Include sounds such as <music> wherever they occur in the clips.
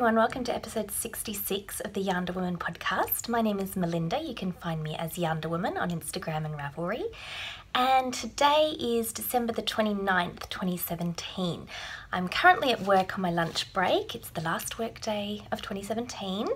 everyone, welcome to episode 66 of the YarnderWoman podcast. My name is Melinda. You can find me as YarnderWoman on Instagram and Ravelry. And today is December the 29th, 2017. I'm currently at work on my lunch break. It's the last work day of 2017.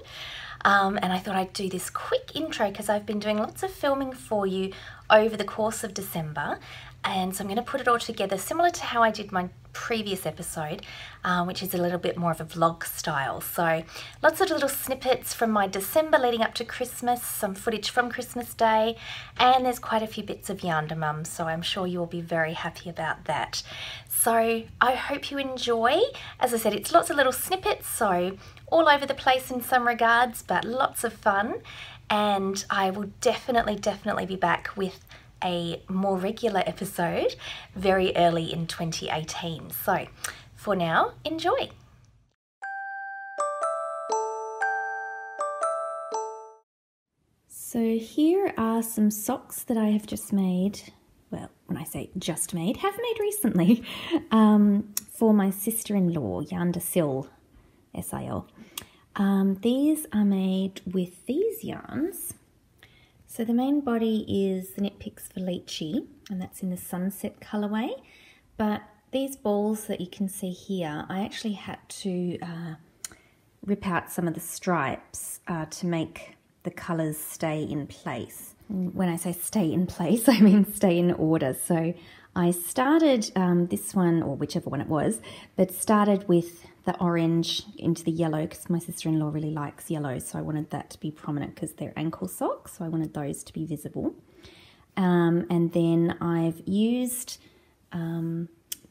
Um, and I thought I'd do this quick intro because I've been doing lots of filming for you over the course of December. And so I'm going to put it all together similar to how I did my previous episode, uh, which is a little bit more of a vlog style. So lots of little snippets from my December leading up to Christmas, some footage from Christmas Day, and there's quite a few bits of Yarnder Mum, so I'm sure you'll be very happy about that. So I hope you enjoy. As I said, it's lots of little snippets, so all over the place in some regards, but lots of fun. And I will definitely, definitely be back with a more regular episode very early in 2018. So for now, enjoy. So here are some socks that I have just made. Well, when I say just made, have made recently <laughs> um, for my sister-in-law, Yarnder Sil, S-I-L. Um, these are made with these yarns so the main body is the Knit Picks Felici, and that's in the Sunset colorway. But these balls that you can see here, I actually had to uh, rip out some of the stripes uh, to make the colors stay in place. When I say stay in place, <laughs> I mean stay in order. So I started um, this one, or whichever one it was, but started with the orange into the yellow because my sister-in-law really likes yellow, so I wanted that to be prominent because they're ankle socks, so I wanted those to be visible. Um, and then I've used um,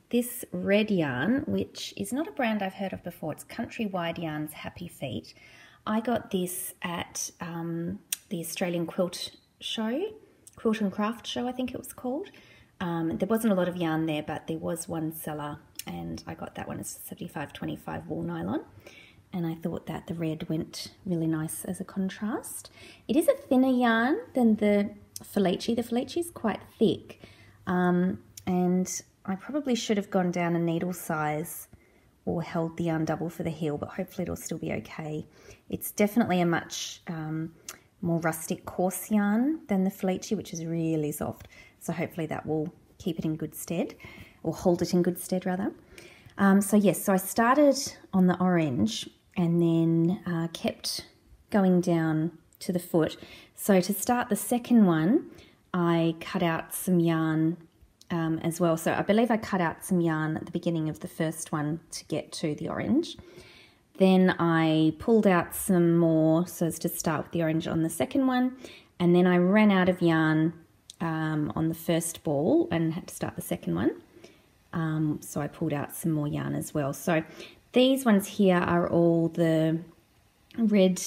this red yarn, which is not a brand I've heard of before. It's Countrywide Yarns Happy Feet. I got this at um, the Australian Quilt Show, Quilt and Craft Show, I think it was called. Um, there wasn't a lot of yarn there, but there was one seller, and I got that one as 75-25 wool nylon. And I thought that the red went really nice as a contrast. It is a thinner yarn than the Felici. The Felici is quite thick, um, and I probably should have gone down a needle size or held the yarn double for the heel, but hopefully it'll still be okay. It's definitely a much um, more rustic coarse yarn than the Felici, which is really soft. So hopefully that will keep it in good stead, or hold it in good stead rather. Um, so yes, so I started on the orange and then uh, kept going down to the foot. So to start the second one, I cut out some yarn um, as well. So I believe I cut out some yarn at the beginning of the first one to get to the orange. Then I pulled out some more so as to start with the orange on the second one. And then I ran out of yarn um, on the first ball and had to start the second one. Um, so I pulled out some more yarn as well. So these ones here are all the red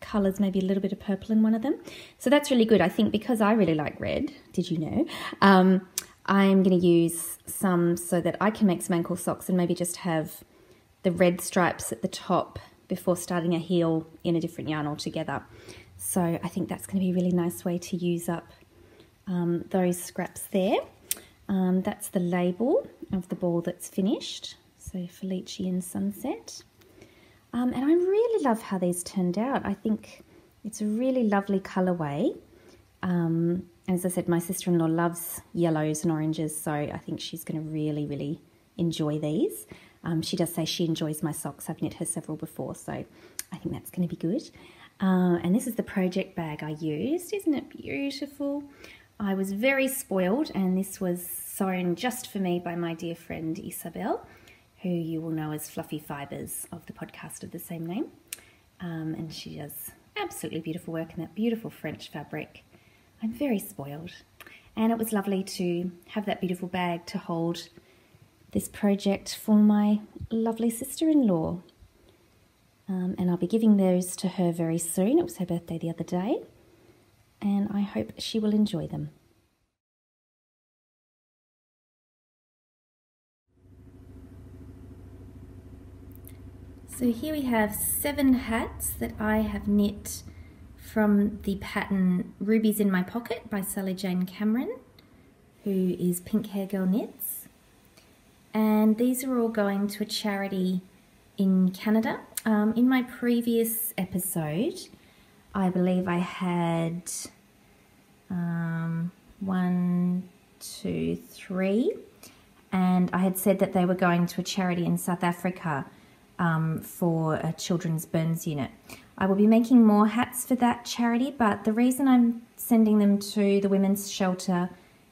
colours, maybe a little bit of purple in one of them. So that's really good. I think because I really like red, did you know? Um, I'm going to use some so that I can make some ankle socks and maybe just have the red stripes at the top before starting a heel in a different yarn altogether. So I think that's going to be a really nice way to use up um, those scraps there. Um, that's the label of the ball that's finished. So Felici and Sunset. Um, and I really love how these turned out. I think it's a really lovely colourway. Um, as I said, my sister-in-law loves yellows and oranges, so I think she's going to really, really enjoy these. Um, she does say she enjoys my socks. I've knit her several before, so I think that's going to be good. Uh, and this is the project bag I used. Isn't it beautiful? I was very spoiled and this was sewn just for me by my dear friend Isabel, who you will know as Fluffy Fibres of the podcast of the same name. Um, and she does absolutely beautiful work in that beautiful French fabric. I'm very spoiled. And it was lovely to have that beautiful bag to hold this project for my lovely sister-in-law. Um, and I'll be giving those to her very soon. It was her birthday the other day and I hope she will enjoy them. So here we have seven hats that I have knit from the pattern Rubies in My Pocket by Sally Jane Cameron, who is Pink Hair Girl Knits. And these are all going to a charity in Canada. Um, in my previous episode, I believe I had um, one, two, three, and I had said that they were going to a charity in South Africa um, for a children's burns unit. I will be making more hats for that charity, but the reason I'm sending them to the women's shelter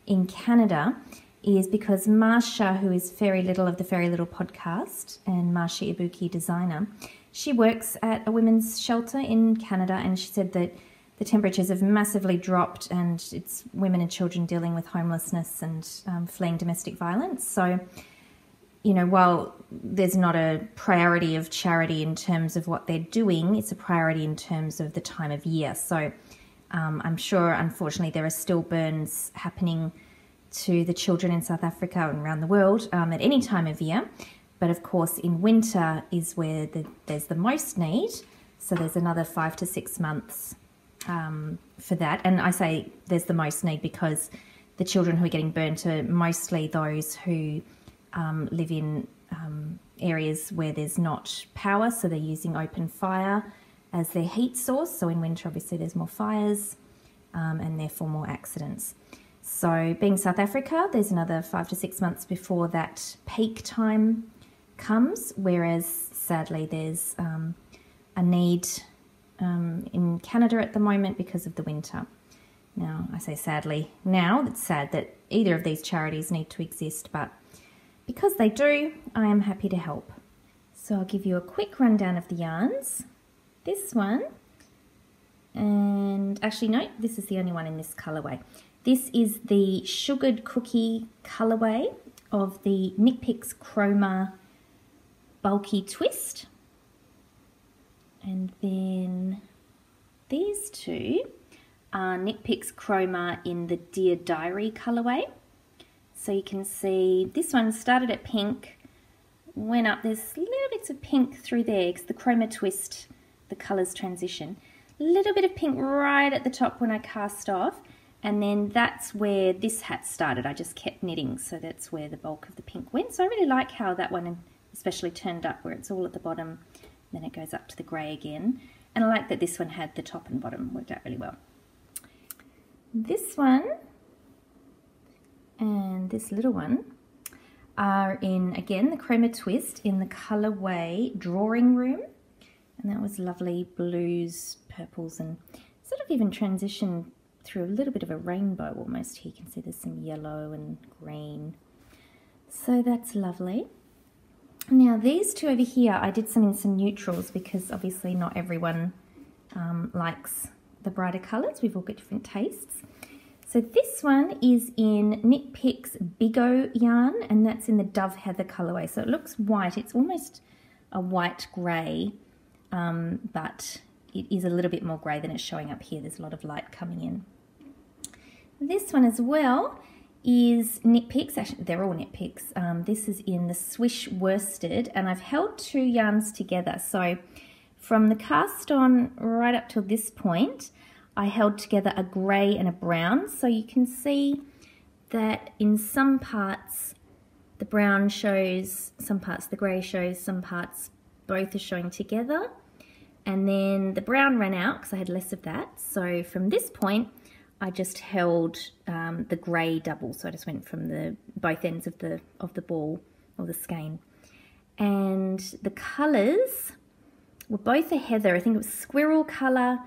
in Canada is because Marsha, who is Fairy Little of the Fairy Little podcast and Marsha Ibuki designer, she works at a women's shelter in Canada and she said that the temperatures have massively dropped and it's women and children dealing with homelessness and um, fleeing domestic violence. So, you know, while there's not a priority of charity in terms of what they're doing, it's a priority in terms of the time of year. So, um, I'm sure, unfortunately, there are still burns happening to the children in South Africa and around the world um, at any time of year. But of course, in winter is where the, there's the most need. So there's another five to six months um, for that. And I say there's the most need because the children who are getting burnt are mostly those who um, live in um, areas where there's not power, so they're using open fire as their heat source. So in winter, obviously, there's more fires um, and therefore more accidents. So, being South Africa, there's another five to six months before that peak time comes, whereas sadly, there's um, a need um, in Canada at the moment because of the winter. Now, I say sadly now, it's sad that either of these charities need to exist, but because they do, I am happy to help. So I'll give you a quick rundown of the yarns. This one, and actually no, this is the only one in this colorway. This is the sugared cookie colorway of the Knit Picks Chroma bulky twist. And then these two are Knit Picks Chroma in the Dear Diary colourway. So you can see this one started at pink, went up, there's little bits of pink through there because the chroma twist, the colours transition. Little bit of pink right at the top when I cast off and then that's where this hat started. I just kept knitting so that's where the bulk of the pink went. So I really like how that one especially turned up where it's all at the bottom then it goes up to the grey again. And I like that this one had the top and bottom, worked out really well. This one and this little one are in, again, the Chroma Twist in the colourway Drawing Room. And that was lovely blues, purples, and sort of even transition through a little bit of a rainbow almost. Here you can see there's some yellow and green. So that's lovely. Now these two over here, I did some in some neutrals because obviously not everyone um, likes the brighter colours. We've all got different tastes. So this one is in Knit Picks Biggo yarn and that's in the Dove Heather colorway. So it looks white. It's almost a white grey, um, but it is a little bit more grey than it's showing up here. There's a lot of light coming in. This one as well is Knit Picks. Actually, they're all Knit Picks. Um, this is in the Swish Worsted, and I've held two yarns together. So from the cast on right up till this point, I held together a grey and a brown. So you can see that in some parts the brown shows, some parts the grey shows, some parts both are showing together. And then the brown ran out because I had less of that. So from this point, I just held um, the grey double. So I just went from the both ends of the of the ball or the skein. And the colours were both a heather. I think it was squirrel colour,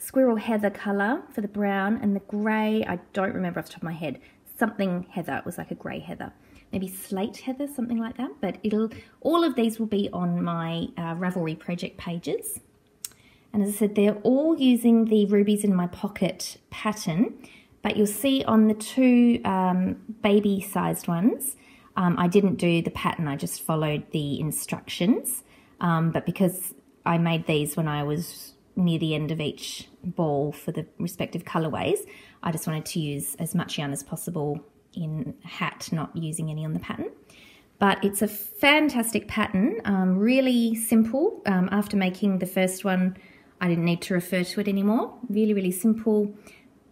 squirrel heather colour for the brown, and the grey, I don't remember off the top of my head. Something heather. It was like a grey heather. Maybe slate heather, something like that. But it'll all of these will be on my uh, Ravelry project pages. And as I said, they're all using the Rubies in My Pocket pattern, but you'll see on the two um, baby-sized ones, um, I didn't do the pattern, I just followed the instructions. Um, but because I made these when I was near the end of each ball for the respective colorways, I just wanted to use as much yarn as possible in hat, not using any on the pattern. But it's a fantastic pattern, um, really simple. Um, after making the first one, I didn't need to refer to it anymore. Really, really simple,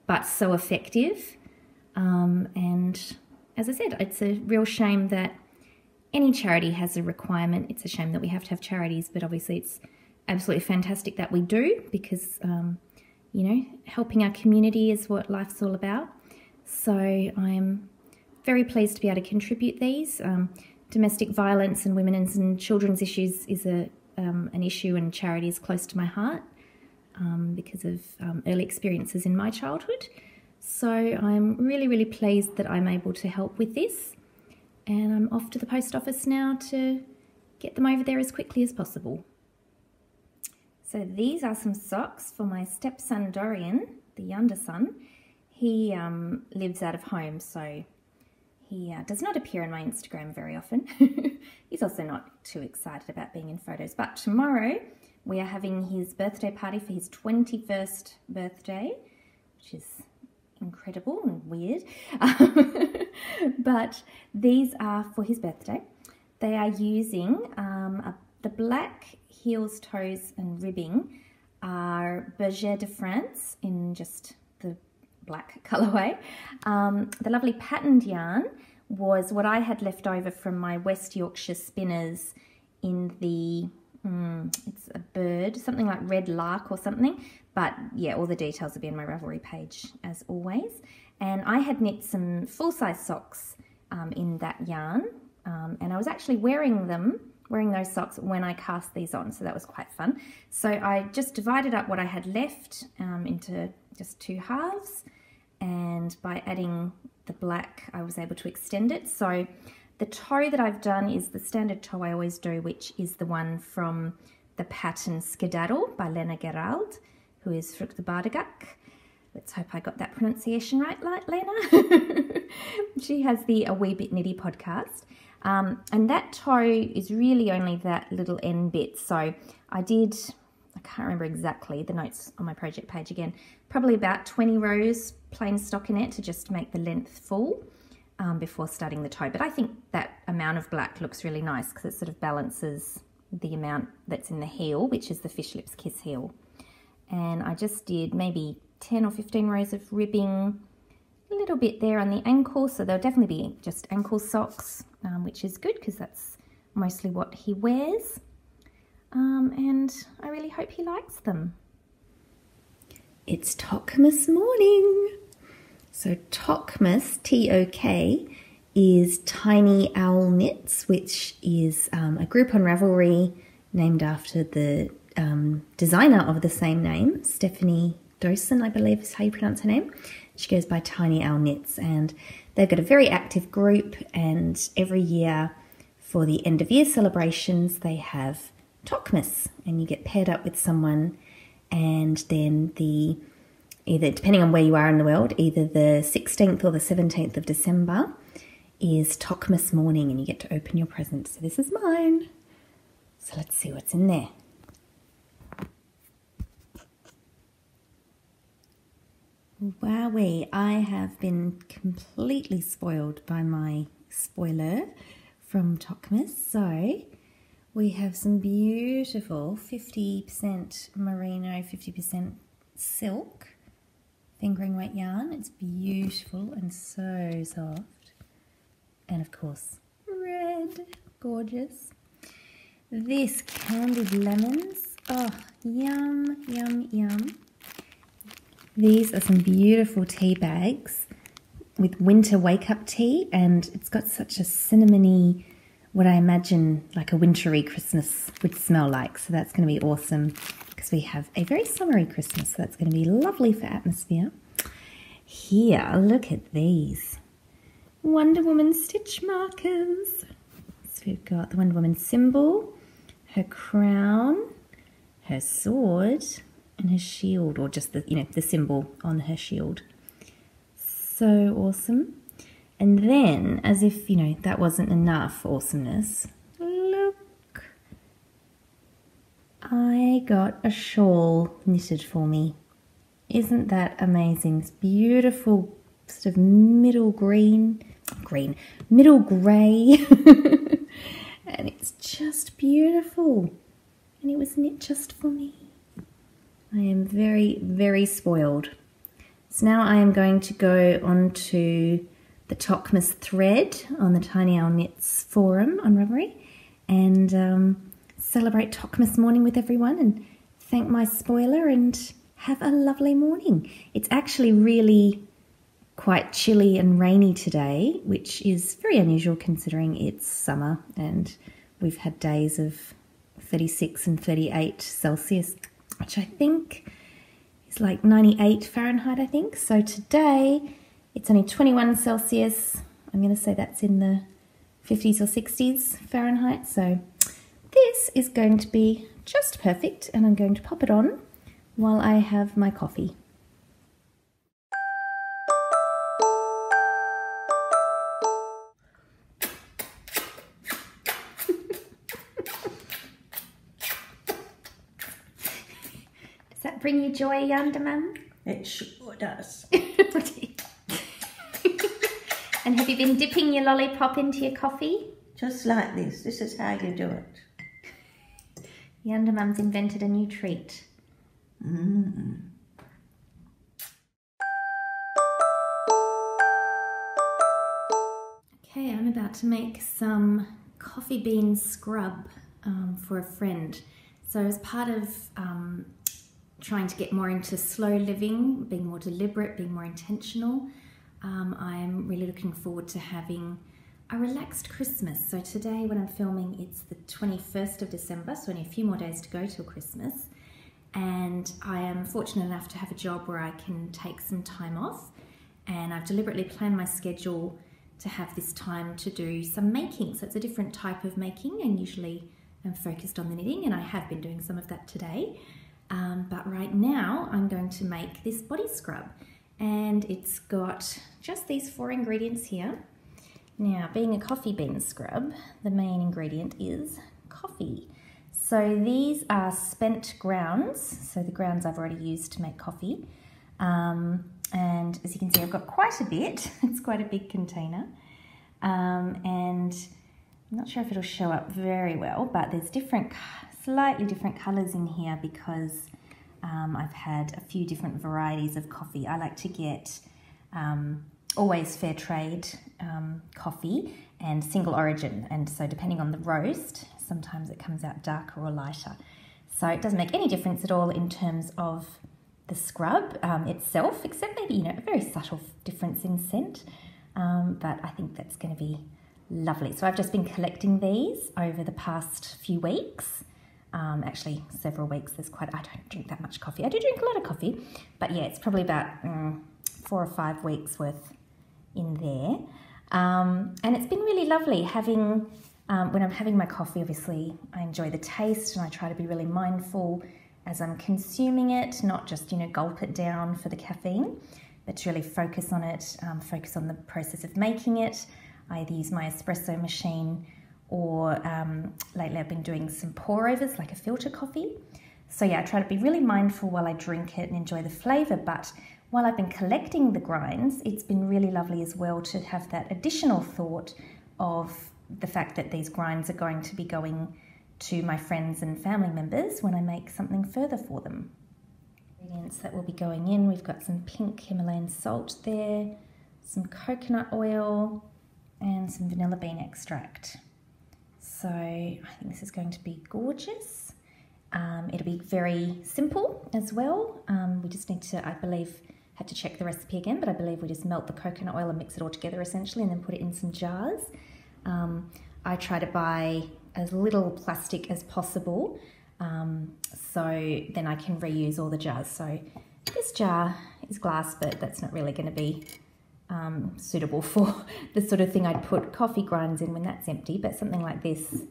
but so effective. Um, and as I said, it's a real shame that any charity has a requirement. It's a shame that we have to have charities, but obviously it's absolutely fantastic that we do because, um, you know, helping our community is what life's all about. So I'm very pleased to be able to contribute these. Um, domestic violence and women's and children's issues is a, um, an issue and charity is close to my heart um, because of um, early experiences in my childhood. So I'm really, really pleased that I'm able to help with this. And I'm off to the post office now to get them over there as quickly as possible. So these are some socks for my stepson Dorian, the younger son. He um, lives out of home, so he uh, does not appear on my Instagram very often. <laughs> He's also not too excited about being in photos. But tomorrow we are having his birthday party for his 21st birthday, which is incredible and weird. <laughs> but these are for his birthday. They are using um, a, the black heels, toes and ribbing are Bergère de France in just the black <laughs> colourway. Um, the lovely patterned yarn was what I had left over from my West Yorkshire spinners in the, mm, it's a bird, something like red lark or something. But yeah, all the details will be in my Ravelry page as always. And I had knit some full-size socks um, in that yarn. Um, and I was actually wearing them, wearing those socks when I cast these on. So that was quite fun. So I just divided up what I had left um, into just two halves. And by adding the black, I was able to extend it. So the toe that I've done is the standard toe I always do, which is the one from the pattern Skedaddle by Lena Gerald, who is Fruchtbadagak. Let's hope I got that pronunciation right, Lena. <laughs> she has the A Wee Bit Nitty podcast. Um, and that toe is really only that little end bit. So I did, I can't remember exactly the notes on my project page again, probably about 20 rows plain stockinette to just make the length full um, before starting the toe. But I think that amount of black looks really nice because it sort of balances the amount that's in the heel, which is the Fish Lips Kiss heel. And I just did maybe 10 or 15 rows of ribbing, a little bit there on the ankle, so there'll definitely be just ankle socks, um, which is good because that's mostly what he wears. Um, and I really hope he likes them. It's Tokmas morning. So Tokmas, T-O-K, is Tiny Owl Knits, which is um, a group on Ravelry named after the um, designer of the same name, Stephanie Dosen, I believe is how you pronounce her name. She goes by Tiny Owl Knits, and they've got a very active group. And every year for the end of year celebrations, they have Tokmas, and you get paired up with someone, and then the either depending on where you are in the world, either the 16th or the 17th of December is Tokmas morning, and you get to open your presents. So this is mine. So let's see what's in there. Wowee, I have been completely spoiled by my spoiler from Tokmas. So we have some beautiful 50% merino, 50% silk fingering weight yarn. It's beautiful and so soft. And of course, red, gorgeous. This candied lemons. Oh, yum, yum, yum. These are some beautiful tea bags with winter wake up tea, and it's got such a cinnamony, what I imagine like a wintry Christmas would smell like. So that's going to be awesome because we have a very summery Christmas. So that's going to be lovely for atmosphere. Here, look at these Wonder Woman stitch markers. So we've got the Wonder Woman symbol, her crown, her sword, and her shield, or just the you know the symbol on her shield. So awesome. And then, as if you know that wasn't enough awesomeness, look, I got a shawl knitted for me. Isn't that amazing? It's beautiful, sort of middle green, green, middle grey, <laughs> and it's just beautiful. And it was knit just for me. I am very, very spoiled. So now I am going to go on to the Tokmas thread on the Tiny Owl Knits forum on Ravelry and um, celebrate Tokmas morning with everyone and thank my spoiler and have a lovely morning. It's actually really quite chilly and rainy today, which is very unusual considering it's summer and we've had days of 36 and 38 Celsius, which I think is like 98 Fahrenheit, I think. So today it's only 21 Celsius. I'm going to say that's in the 50s or 60s Fahrenheit. So this is going to be just perfect and I'm going to pop it on while I have my coffee. That bring you joy, Yarnder Mum? It sure does. <laughs> and have you been dipping your lollipop into your coffee? Just like this. This is how you do it. Yarnder Mum's invented a new treat. Mm. Okay, I'm about to make some coffee bean scrub um, for a friend. So as part of um, trying to get more into slow living, being more deliberate, being more intentional, um, I'm really looking forward to having a relaxed Christmas. So today when I'm filming, it's the 21st of December, so only a few more days to go till Christmas. And I am fortunate enough to have a job where I can take some time off. And I've deliberately planned my schedule to have this time to do some making. So it's a different type of making and usually I'm focused on the knitting and I have been doing some of that today. Um, but right now I'm going to make this body scrub and it's got just these four ingredients here. Now, being a coffee bean scrub, the main ingredient is coffee. So these are spent grounds, so the grounds I've already used to make coffee. Um, and as you can see, I've got quite a bit. <laughs> it's quite a big container. Um, and I'm not sure if it'll show up very well, but there's different, slightly different colours in here because um, I've had a few different varieties of coffee. I like to get um, always fair trade um, coffee and single origin. And so depending on the roast, sometimes it comes out darker or lighter. So it doesn't make any difference at all in terms of the scrub um, itself, except maybe, you know, a very subtle difference in scent. Um, but I think that's going to be lovely. So I've just been collecting these over the past few weeks. Um, actually, several weeks. There's quite, I don't drink that much coffee. I do drink a lot of coffee, but yeah, it's probably about mm, four or five weeks worth in there. Um, and it's been really lovely having, um, when I'm having my coffee, obviously, I enjoy the taste and I try to be really mindful as I'm consuming it, not just, you know, gulp it down for the caffeine, but to really focus on it, um, focus on the process of making it. I either use my espresso machine or um, lately I've been doing some pour overs, like a filter coffee. So yeah, I try to be really mindful while I drink it and enjoy the flavour, but while I've been collecting the grinds, it's been really lovely as well to have that additional thought of the fact that these grinds are going to be going to my friends and family members when I make something further for them. Ingredients that will be going in, we've got some pink Himalayan salt there, some coconut oil, and some vanilla bean extract. So I think this is going to be gorgeous. Um, it'll be very simple as well. Um, we just need to, I believe, had to check the recipe again, but I believe we just melt the coconut oil and mix it all together essentially and then put it in some jars. Um, I try to buy as little plastic as possible um, so then I can reuse all the jars. So this jar is glass, but that's not really going to be um, suitable for <laughs> the sort of thing I'd put coffee grinds in when that's empty, but something like this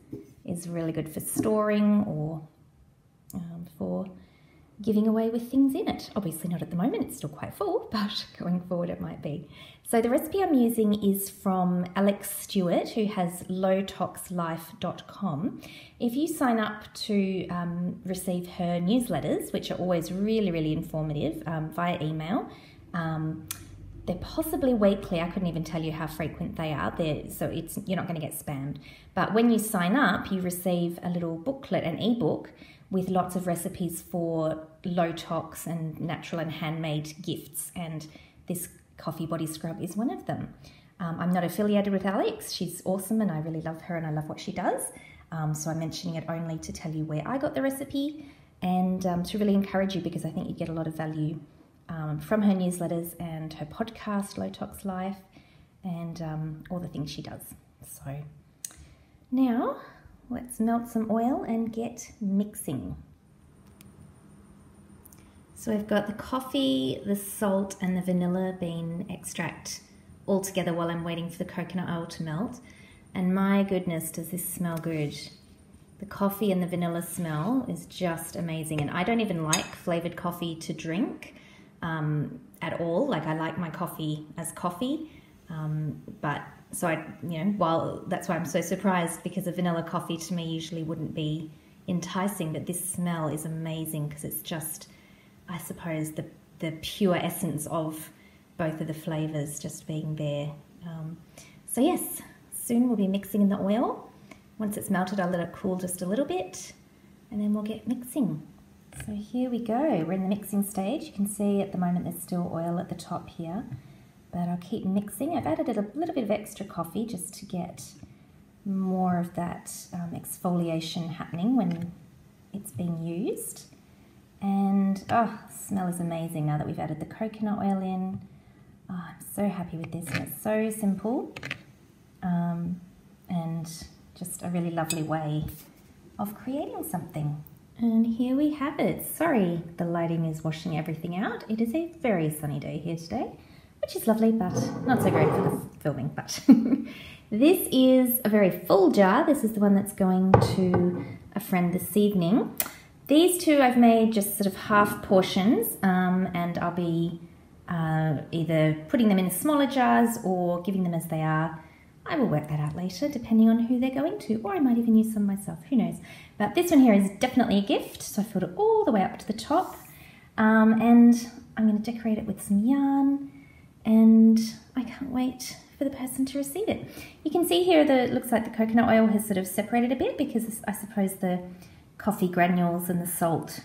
is really good for storing or um, for giving away with things in it. Obviously not at the moment, it's still quite full, <laughs> but going forward it might be. So the recipe I'm using is from Alexx Stuart, who has lowtoxlife.com. If you sign up to um, receive her newsletters, which are always really, really informative um, via email, um, they're possibly weekly. I couldn't even tell you how frequent they are. They're, so it's you're not going to get spammed. But when you sign up, you receive a little booklet, an ebook with lots of recipes for low tox and natural and handmade gifts. And this coffee body scrub is one of them. Um, I'm not affiliated with Alexx. She's awesome and I really love her and I love what she does. Um, so I'm mentioning it only to tell you where I got the recipe and um, to really encourage you because I think you get a lot of value um, from her newsletters and her podcast, Low Tox Life, and um, all the things she does. So now let's melt some oil and get mixing. So I've got the coffee, the salt, and the vanilla bean extract all together while I'm waiting for the coconut oil to melt. And my goodness, does this smell good. The coffee and the vanilla smell is just amazing. And I don't even like flavored coffee to drink um, at all. Like I like my coffee as coffee. Um, but so I, you know, while that's why I'm so surprised because a vanilla coffee to me usually wouldn't be enticing, but this smell is amazing because it's just, I suppose, the, the pure essence of both of the flavors just being there. Um, so yes, soon we'll be mixing in the oil. Once it's melted, I'll let it cool just a little bit and then we'll get mixing. So here we go, we're in the mixing stage. You can see at the moment there's still oil at the top here, but I'll keep mixing. I've added a little bit of extra coffee just to get more of that um, exfoliation happening when it's being used. And oh, smell is amazing now that we've added the coconut oil in. Oh, I'm so happy with this and it's so simple um, and just a really lovely way of creating something. And here we have it. Sorry, the lighting is washing everything out. It is a very sunny day here today, which is lovely, but not so great for the filming. But <laughs> this is a very full jar. This is the one that's going to a friend this evening. These two I've made just sort of half portions, um, and I'll be uh, either putting them in smaller jars or giving them as they are I will work that out later, depending on who they're going to, or I might even use some myself, who knows. But this one here is definitely a gift, so I filled it all the way up to the top. Um, and I'm going to decorate it with some yarn, and I can't wait for the person to receive it. You can see here that it looks like the coconut oil has sort of separated a bit because I suppose the coffee granules and the salt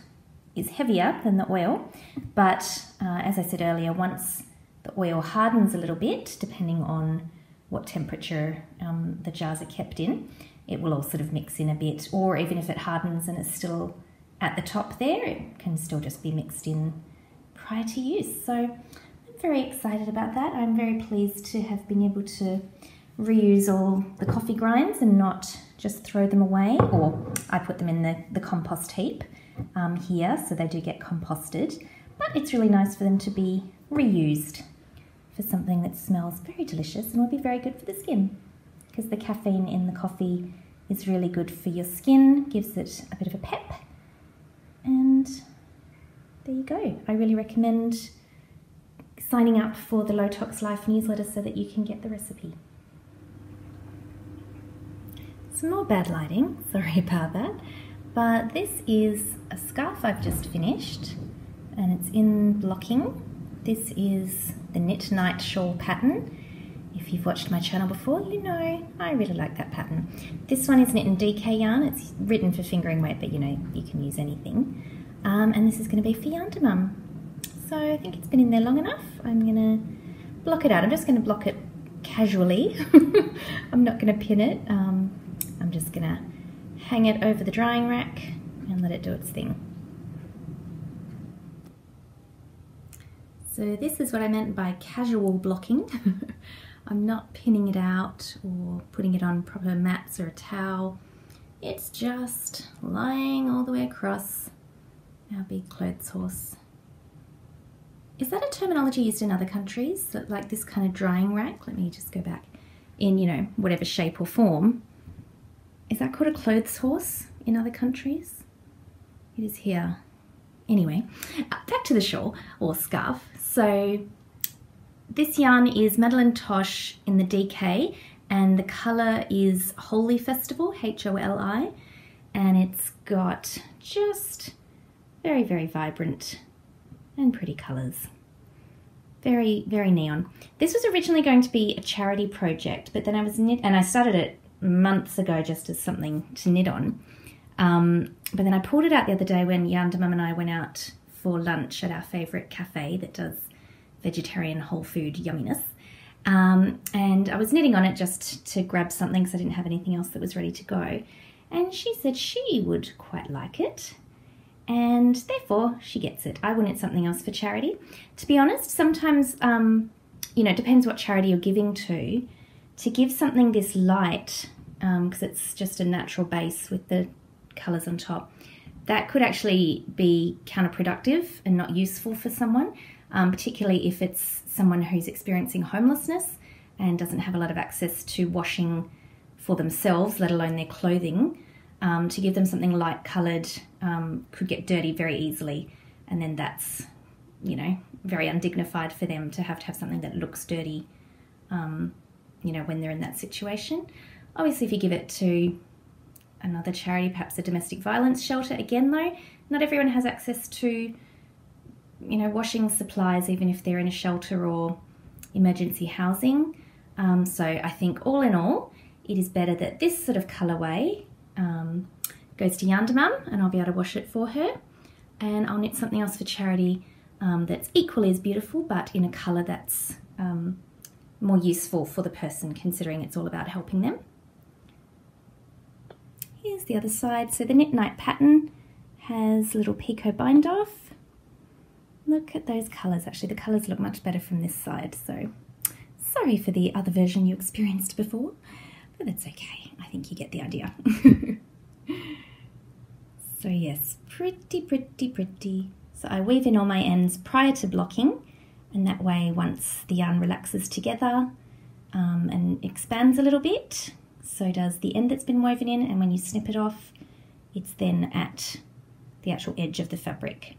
is heavier than the oil. But uh, as I said earlier, once the oil hardens a little bit, depending on what temperature um, the jars are kept in. It will all sort of mix in a bit, or even if it hardens and it's still at the top there, it can still just be mixed in prior to use. So I'm very excited about that. I'm very pleased to have been able to reuse all the coffee grinds and not just throw them away, or I put them in the, the compost heap um, here, so they do get composted. But it's really nice for them to be reused for something that smells very delicious and will be very good for the skin because the caffeine in the coffee is really good for your skin, gives it a bit of a pep. And there you go. I really recommend signing up for the Low Tox Life newsletter so that you can get the recipe. Some more bad lighting, <laughs> sorry about that. But this is a scarf I've just finished and it's in blocking this is the Knit Night Shawl pattern. If you've watched my channel before, you know I really like that pattern. This one is knit in DK yarn. It's written for fingering weight, but you know, you can use anything. Um, and this is going to be for Mum. So I think it's been in there long enough. I'm going to block it out. I'm just going to block it casually. <laughs> I'm not going to pin it. Um, I'm just going to hang it over the drying rack and let it do its thing. So this is what I meant by casual blocking. <laughs> I'm not pinning it out or putting it on proper mats or a towel. It's just lying all the way across our big clothes horse. Is that a terminology used in other countries? Like this kind of drying rack? Let me just go back. In, you know, whatever shape or form. Is that called a clothes horse in other countries? It is here. Anyway, uh, back to the shawl or scarf. So this yarn is Madelinetosh in the DK and the colour is Holy Festival, H-O-L-I, and it's got just very, very vibrant and pretty colours. Very, very neon. This was originally going to be a charity project, but then I was knit, and I started it months ago just as something to knit on. Um, but then I pulled it out the other day when Yarn Mum and I went out for lunch at our favourite cafe that does vegetarian whole food yumminess. Um, and I was knitting on it just to grab something because I didn't have anything else that was ready to go. And she said she would quite like it and therefore she gets it. I knit something else for charity. To be honest, sometimes, um, you know, it depends what charity you're giving to. To give something this light, because um, it's just a natural base with the colours on top, that could actually be counterproductive and not useful for someone, um, particularly if it's someone who's experiencing homelessness and doesn't have a lot of access to washing for themselves, let alone their clothing. Um, to give them something light coloured um, could get dirty very easily, and then that's, you know, very undignified for them to have to have something that looks dirty, um, you know, when they're in that situation. Obviously, if you give it to another charity, perhaps a domestic violence shelter, again, though, not everyone has access to, you know, washing supplies, even if they're in a shelter or emergency housing. Um, so I think all in all, it is better that this sort of colourway um, goes to Yarn Mum and I'll be able to wash it for her. And I'll knit something else for charity um, that's equally as beautiful but in a colour that's um, more useful for the person considering it's all about helping them. Here's the other side. So the Knit Night pattern has little picot bind off. Look at those colours. Actually, the colours look much better from this side. So sorry for the other version you experienced before, but that's okay. I think you get the idea. <laughs> so yes, pretty, pretty, pretty. So I weave in all my ends prior to blocking, and that way once the yarn relaxes together um, and expands a little bit, so does the end that's been woven in, and when you snip it off, it's then at the actual edge of the fabric.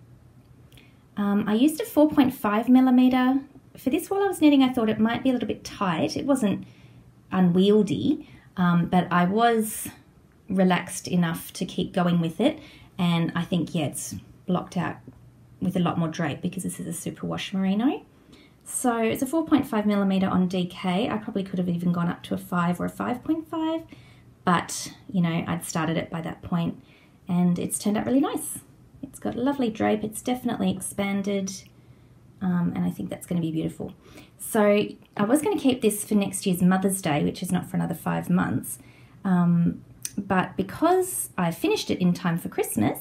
Um, I used a 4.5 millimeter. For this while I was knitting, I thought it might be a little bit tight. It wasn't unwieldy, um, but I was relaxed enough to keep going with it. And I think, yeah, it's blocked out with a lot more drape because this is a super wash merino. So it's a 4.5 millimeter on DK. I probably could have even gone up to a 5 or a 5.5, but you know, I'd started it by that point and it's turned out really nice. It's got lovely drape, it's definitely expanded, um, and I think that's going to be beautiful. So I was going to keep this for next year's Mother's Day, which is not for another five months, um, but because I finished it in time for Christmas,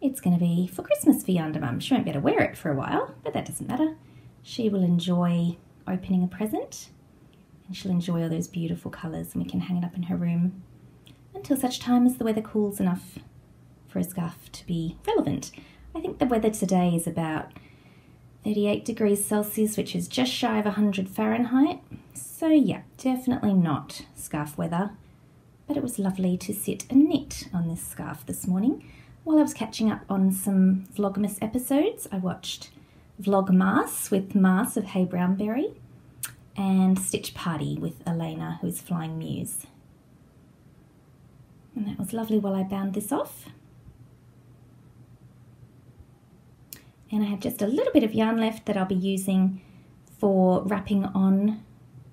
it's going to be for Christmas for Yarnder Mum. She won't be able to wear it for a while, but that doesn't matter. She will enjoy opening a present and she'll enjoy all those beautiful colours and we can hang it up in her room until such time as the weather cools enough for a scarf to be relevant. I think the weather today is about 38 degrees Celsius, which is just shy of 100 Fahrenheit. So yeah, definitely not scarf weather, but it was lovely to sit and knit on this scarf this morning. While I was catching up on some Vlogmas episodes, I watched Vlogmas with Mars of Hey Brownberry and Stitch Party with Elena, who's Flying Muse. And that was lovely while I bound this off. And I have just a little bit of yarn left that I'll be using for wrapping on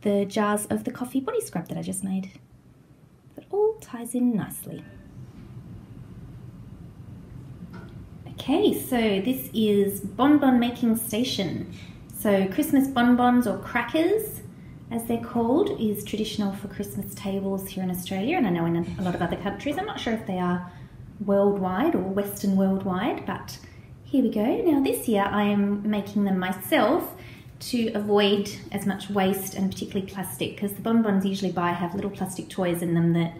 the jars of the coffee body scrub that I just made. It all ties in nicely. Okay, so this is Bonbon Making Station. So Christmas bonbons or crackers, as they're called, is traditional for Christmas tables here in Australia, and I know in a lot of other countries. I'm not sure if they are worldwide or Western worldwide, but here we go. Now this year I am making them myself to avoid as much waste and particularly plastic because the bonbons usually buy have little plastic toys in them that,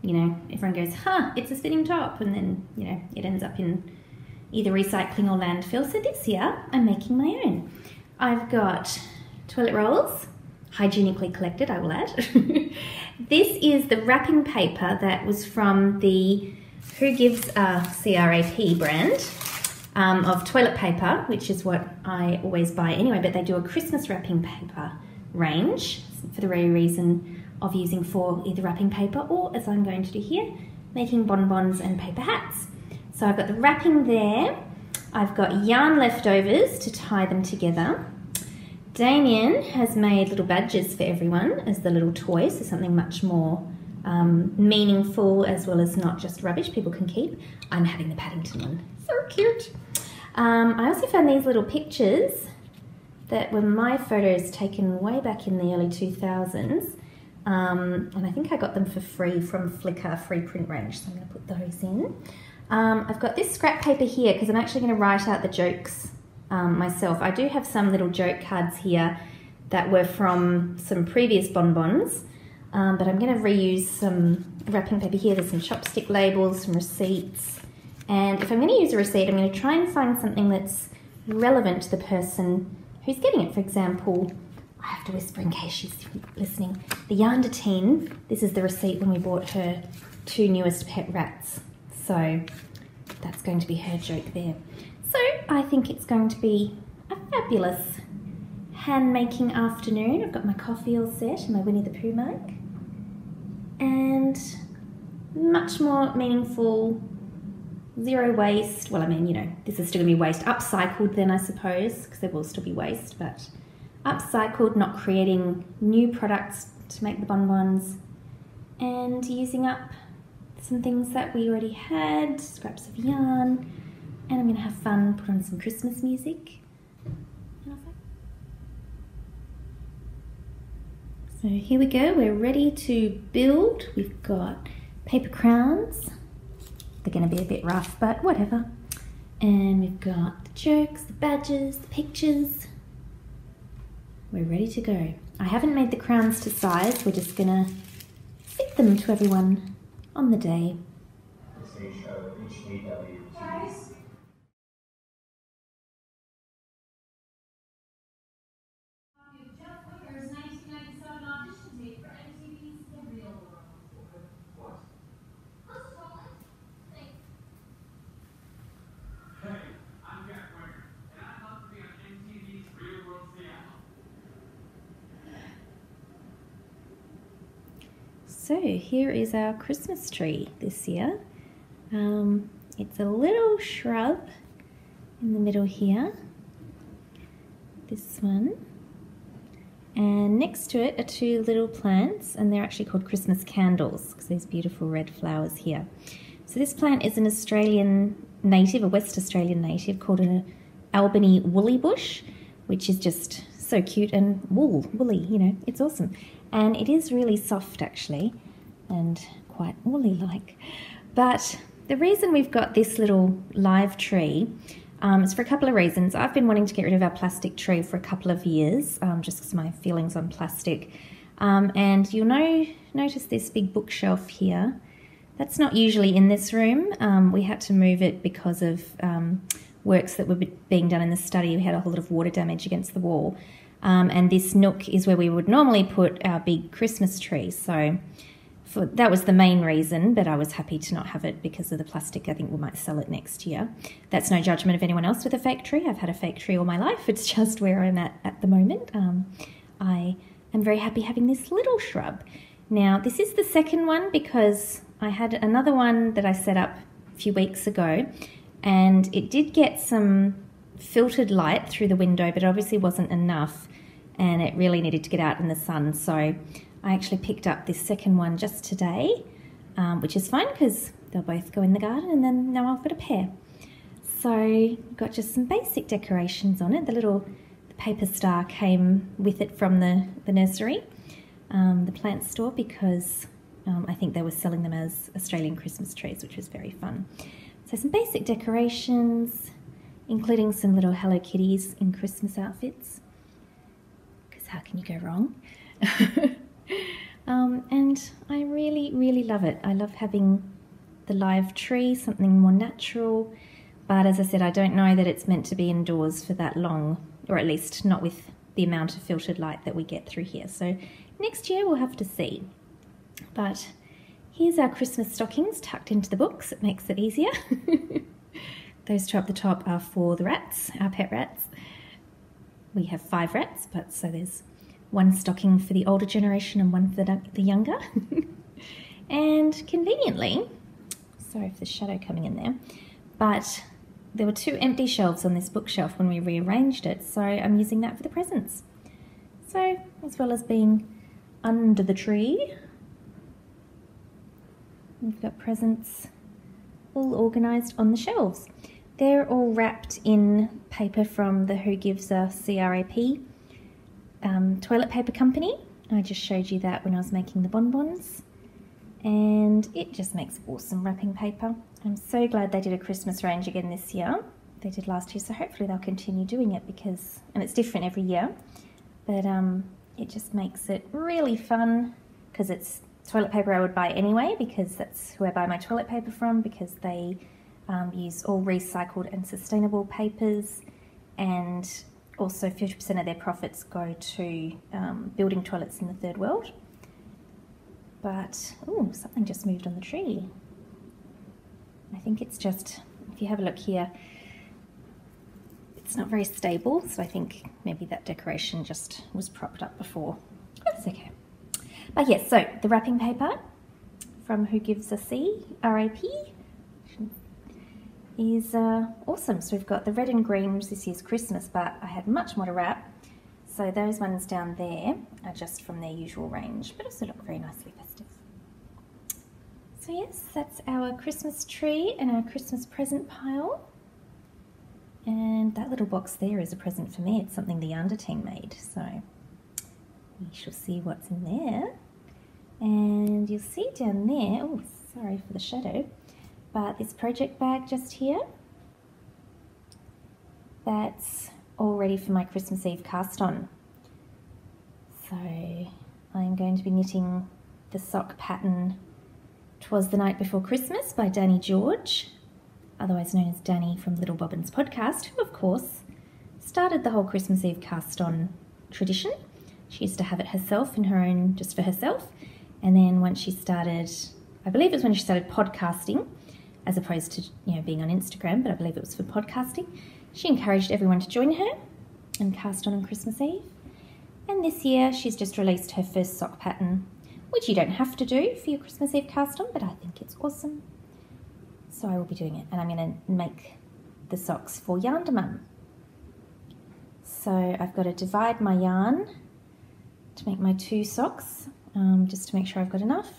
you know, everyone goes, huh, it's a spinning top. And then, you know, it ends up in either recycling or landfill. So this year I'm making my own. I've got toilet rolls, hygienically collected, I will add. <laughs> this is the wrapping paper that was from the Who Gives a CRAP brand um, of toilet paper, which is what I always buy anyway, but they do a Christmas wrapping paper range for the very reason of using for either wrapping paper or, as I'm going to do here, making bonbons and paper hats. So I've got the wrapping there. I've got yarn leftovers to tie them together. Damien has made little badges for everyone as the little toys, so something much more um, meaningful as well as not just rubbish people can keep. I'm having the Paddington one. So cute. Um, I also found these little pictures that were my photos taken way back in the early 2000s. Um, and I think I got them for free from Flickr free print range, so I'm going to put those in. Um, I've got this scrap paper here because I'm actually going to write out the jokes um, myself. I do have some little joke cards here that were from some previous bonbons, um, but I'm going to reuse some wrapping paper here. There's some chopstick labels, some receipts, and if I'm going to use a receipt, I'm going to try and find something that's relevant to the person who's getting it. For example, I have to whisper in case she's listening. The Yarnder teen, this is the receipt when we bought her two newest pet rats. So that's going to be her joke there. So I think it's going to be a fabulous hand making afternoon. I've got my coffee all set and my Winnie the Pooh mug. And much more meaningful, zero waste. Well, I mean, you know, this is still going to be waste. Upcycled then, I suppose, because there will still be waste, but upcycled, not creating new products to make the bonbons, and using up some things that we already had, scraps of yarn, and I'm going to have fun, put on some Christmas music. So here we go, we're ready to build. We've got paper crowns. They're to be a bit rough, but whatever. And we've got the jokes, the badges, the pictures. We're ready to go. I haven't made the crowns to size, we're just to fit them to everyone on the day. So here is our Christmas tree this year. Um, it's a little shrub in the middle here. This one. And next to it are two little plants, and they're actually called Christmas candles because these beautiful red flowers here. So this plant is an Australian native, a West Australian native called an Albany woolly bush, which is just so cute and wool, woolly, you know, it's awesome and it is really soft actually and quite woolly like. But the reason we've got this little live tree um, is for a couple of reasons. I've been wanting to get rid of our plastic tree for a couple of years, um, just because my feelings on plastic. Um, and you'll know, notice this big bookshelf here. That's not usually in this room. Um, we had to move it because of um, works that were being done in the study. We had a whole lot of water damage against the wall. Um, and this nook is where we would normally put our big Christmas tree. So for, that was the main reason, but I was happy to not have it because of the plastic. I think we might sell it next year. That's no judgment of anyone else with a fake tree. I've had a fake tree all my life. It's <laughs> just where I'm at at the moment. Um, I am very happy having this little shrub. Now, this is the second one because I had another one that I set up a few weeks ago and it did get some filtered light through the window, but obviously wasn't enough and it really needed to get out in the sun. So I actually picked up this second one just today, um, which is fine because they'll both go in the garden and then now I've got a pair. So got just some basic decorations on it. The little the paper star came with it from the, the nursery, um, the plant store, because um, I think they were selling them as Australian Christmas trees, which was very fun. So some basic decorations, including some little Hello Kitties in Christmas outfits, because how can you go wrong? <laughs> um, and I really, really love it. I love having the live tree, something more natural. But as I said, I don't know that it's meant to be indoors for that long, or at least not with the amount of filtered light that we get through here. So next year we'll have to see. But here's our Christmas stockings tucked into the books. It makes it easier. <laughs> Those two up the top are for the rats, our pet rats. We have five rats, but so there's one stocking for the older generation and one for the, the younger. <laughs> and conveniently, sorry for the shadow coming in there, but there were two empty shelves on this bookshelf when we rearranged it, so I'm using that for the presents. So, as well as being under the tree, we've got presents all organised on the shelves. they're all wrapped in paper from the Who Gives a CRAP um, toilet paper company. I just showed you that when I was making the bonbons. And it just makes awesome wrapping paper. I'm so glad they did a Christmas range again this year. They did last year, so hopefully they'll continue doing it because, and it's different every year, but um, it just makes it really fun because it's toilet paper I would buy anyway because that's who I buy my toilet paper from because they um, use all recycled and sustainable papers and also 50% of their profits go to um, building toilets in the third world. But, oh, something just moved on the tree. I think it's just, if you have a look here, it's not very stable, so I think maybe that decoration just was propped up before. That's okay. But yes, so the wrapping paper from Who Gives a C, RAP, is uh, awesome. So we've got the red and green, which this year's Christmas, but I had much more to wrap. So those ones down there are just from their usual range, but also look very nicely festive. So yes, that's our Christmas tree and our Christmas present pile. And that little box there is a present for me. It's something the Yarnder team made, so we shall see what's in there. And you'll see down there, oh, sorry for the shadow, but this project bag just here, that's all ready for my Christmas Eve cast on. So I'm going to be knitting the sock pattern Twas the Night Before Christmas by Danny George, otherwise known as Danny from Little Bobbins podcast, who of course started the whole Christmas Eve cast on tradition. She used to have it herself in her own, just for herself. And then once she started, I believe it was when she started podcasting, as opposed to you know being on Instagram, but I believe it was for podcasting. She encouraged everyone to join her and cast on on Christmas Eve. And this year she's just released her first sock pattern, which you don't have to do for your Christmas Eve cast on, but I think it's awesome. So I will be doing it, and I'm going to make the socks for Yarn Mum. So I've got to divide my yarn to make my two socks, um, just to make sure I've got enough.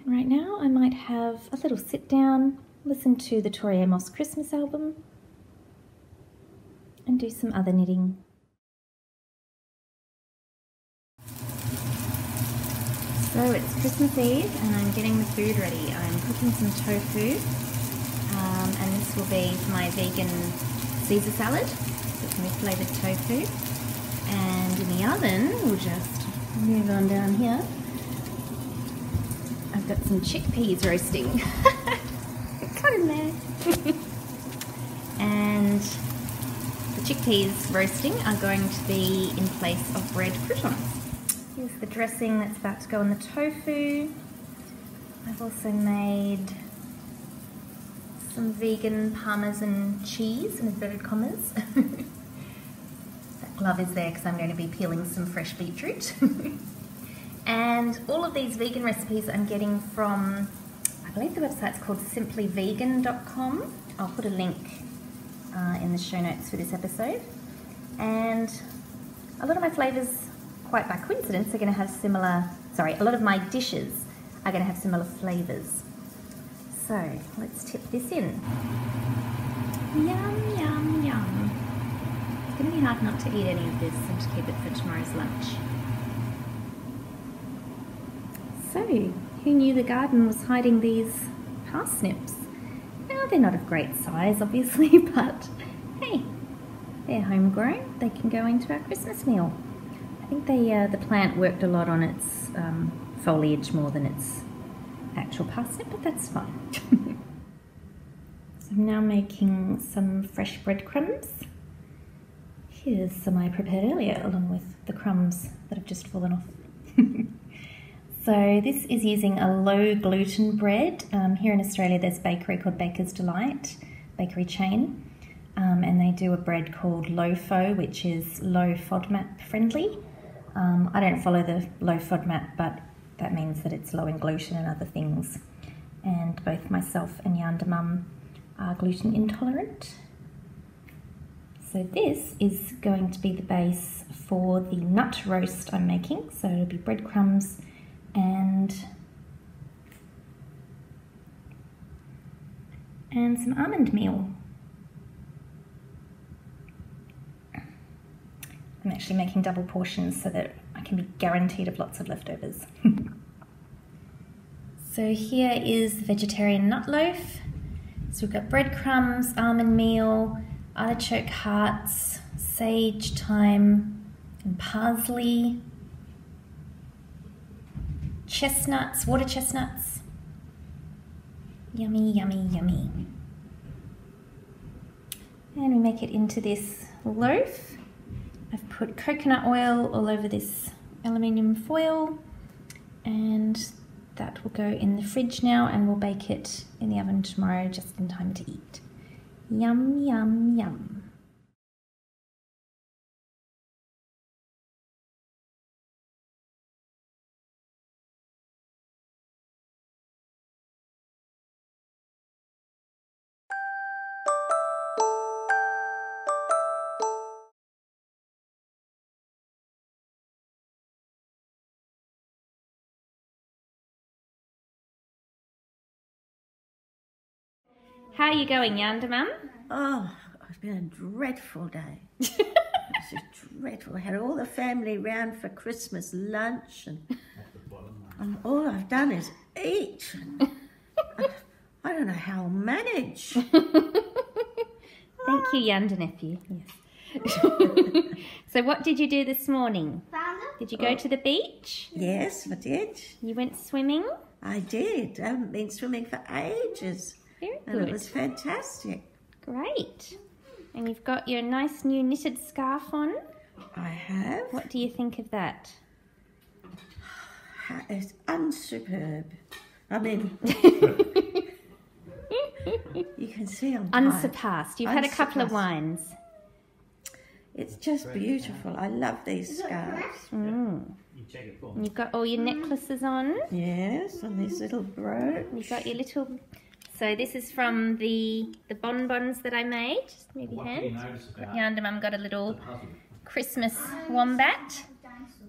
And Right now, I might have a little sit down, listen to the Tori Amos Christmas album, and do some other knitting. So it's Christmas Eve and I'm getting the food ready. I'm cooking some tofu um, and this will be my vegan Caesar salad. New flavoured tofu. And in the oven, we'll just move on down here. I've got some chickpeas roasting. <laughs> Cut in there. and the chickpeas roasting are going to be in place of bread croutons. Here's the dressing that's about to go on the tofu. I've also made some vegan parmesan cheese in inverted commas. <laughs> glove is there because I'm going to be peeling some fresh beetroot. <laughs> And all of these vegan recipes I'm getting from, I believe the website's called simplyvegan.com. I'll put a link uh, in the show notes for this episode. And a lot of my flavours, quite by coincidence, are going to have similar, sorry, a lot of my dishes are going to have similar flavours. So let's tip this in. Yum, yum, yum. To be hard not to eat any of this and to keep it for tomorrow's lunch. So, who knew the garden was hiding these parsnips? Now, they're not of great size, obviously, <laughs> but hey, they're homegrown. They can go into our Christmas meal. I think they, uh, the plant worked a lot on its um, foliage more than its actual parsnip, but that's fine. <laughs> so I'm now making some fresh breadcrumbs. Here's some I prepared earlier, along with the crumbs that have just fallen off. <laughs> So this is using a low gluten bread. Um, here in Australia there's a bakery called Baker's Delight, bakery chain, um, and they do a bread called LOFO, which is low FODMAP friendly. Um, I don't follow the low FODMAP, but that means that it's low in gluten and other things. And both myself and Yarnder Mum are gluten intolerant. So this is going to be the base for the nut roast I'm making. So it'll be breadcrumbs, and and some almond meal. I'm actually making double portions so that I can be guaranteed of lots of leftovers. <laughs> so here is the vegetarian nut loaf. So we've got breadcrumbs, almond meal, artichoke hearts, sage, thyme, and parsley, chestnuts, water chestnuts. Yummy, yummy, yummy. And we make it into this loaf. I've put coconut oil all over this aluminium foil and that will go in the fridge now and we'll bake it in the oven tomorrow just in time to eat. Yum, yum, yum. How are you going, Yarnder Mum? Oh, it's been a dreadful day. <laughs> it's just dreadful. I had all the family round for Christmas lunch, and, <laughs> and all I've done is eat. And I, I don't know how I'll manage. <laughs> Thank you, Yarnder nephew. Yes. so, what did you do this morning? Did you go to the beach? Yes, I did. You went swimming? I did. I haven't been swimming for ages, Very and it was fantastic. Great. And you've got your nice new knitted scarf on. I have. What do you think of that? It's unsuperb. I mean, <laughs> you can see I'm. Unsurpassed. You've had a couple of wines. It's just beautiful. I love these scarves. Mm. You check it for And me. you've got all your necklaces on. Yes, and these little brooch. You've got your little. So this is from the the bonbons that I made. Just move your What do you hand. notice about Yarnder Mum got a little? Christmas wombat.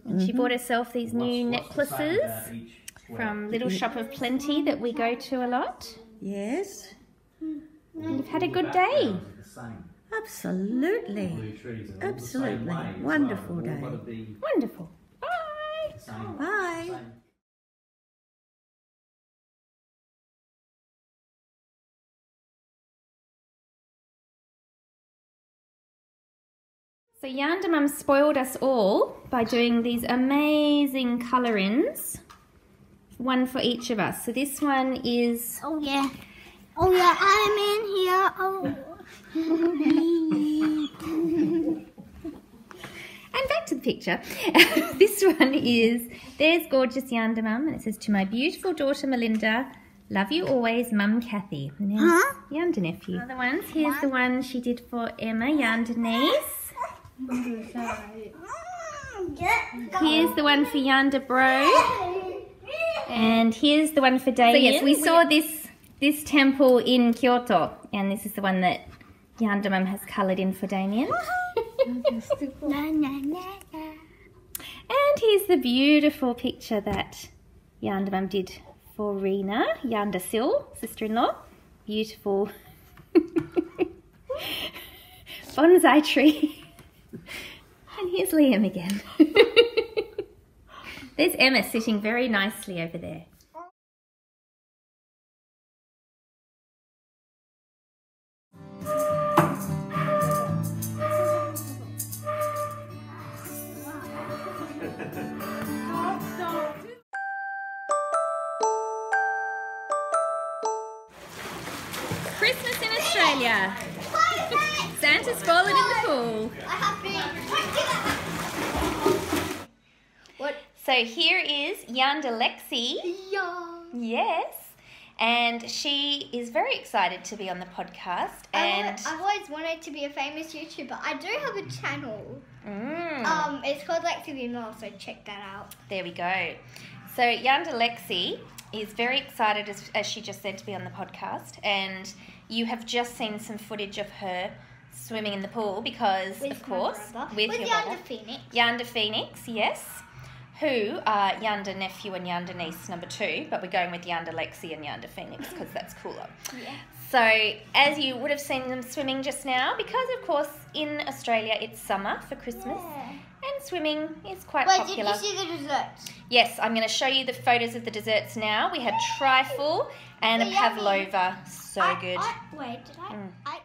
And she mm-hmm. bought herself these new What's- what's the same necklaces about each square? from Little Shop of Plenty that we go to a lot. Yes, You've had a good day. backgrounds are the same. absolutely. Blue trees are all the Absolutely. same way as well. Wonderful day. Wonderful. Bye. Bye. So Yarnder Mum spoiled us all by doing these amazing colour-ins. One for each of us. So this one is Oh yeah. Oh yeah, I'm in here. Oh. And back to the picture. <laughs> this one is there's gorgeous Yarnder Mum, and it says to my beautiful daughter Melinda, love you always, Mum Kathy. And Huh? Yarnder nephew. Other ones. Here's the one she did for Emma Yarnder niece. Mm-hmm. Here's the one for Yarnder Bro. And here's the one for Damien. So yes, we saw this this temple in Kyoto, and this is the one that Yarnder Mum has coloured in for Damien. <laughs> And here's the beautiful picture that Yarnder Mum did for Rena, Yarnder Sil, sister-in-law. Beautiful <laughs> bonsai tree. Here's Liam again. <laughs> There's Emma sitting very nicely over there. Here is Yarnder Lexi. Yeah. Yes. And she is very excited to be on the podcast. And I've always wanted to be a famous YouTuber. I do have a channel. Mm, Um, it's called Lexi Limo, so check that out. there we go. So Yarnder Lexi is very excited, as, as she just said, to be on the podcast. And you have just seen some footage of her swimming in the pool because, With of course, brother. with, with your Yarnder brother. Phoenix. Yarnder Phoenix, yes. Who are Yarnder nephew and Yarnder niece number two, but we're going with Yarnder Lexi and Yarnder Phoenix because that's cooler. Yeah. So, as you would have seen them swimming just now, because of course in Australia it's summer for Christmas, and swimming is quite Wait, popular. did you see the desserts? Yes, I'm going to show you the photos of the desserts now. We had trifle and a pavlova. So I- good. I, wait, did I? Mm. I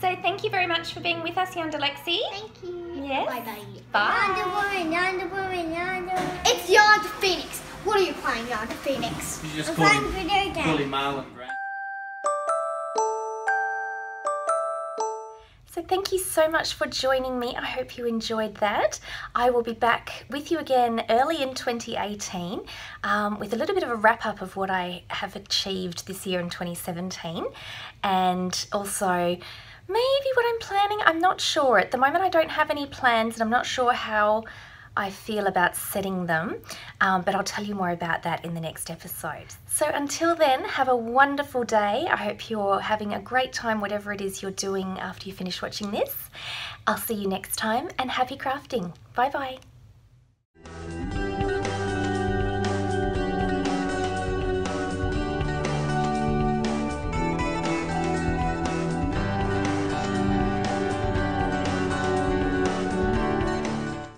So, thank you very much for being with us, Yarnder Lexi. thank you. Yes. Bye bye. Bye. Yarnder woman, yonder woman, yonder. It's Yarnder Phoenix. What are you playing, Yarnder Phoenix? You just I'm playing him, video call game. him Marlon Brand. So, thank you so much for joining me. I hope you enjoyed that. I will be back with you again early in 2018 um, with a little bit of a wrap up of what I have achieved this year in 2017 and also maybe what I'm planning. I'm not sure. At the moment, I don't have any plans and I'm not sure how. I feel about setting them, um, but I'll tell you more about that in the next episode. So until then, have a wonderful day. I hope you're having a great time, whatever it is you're doing after you finish watching this. I'll see you next time and happy crafting. Bye bye.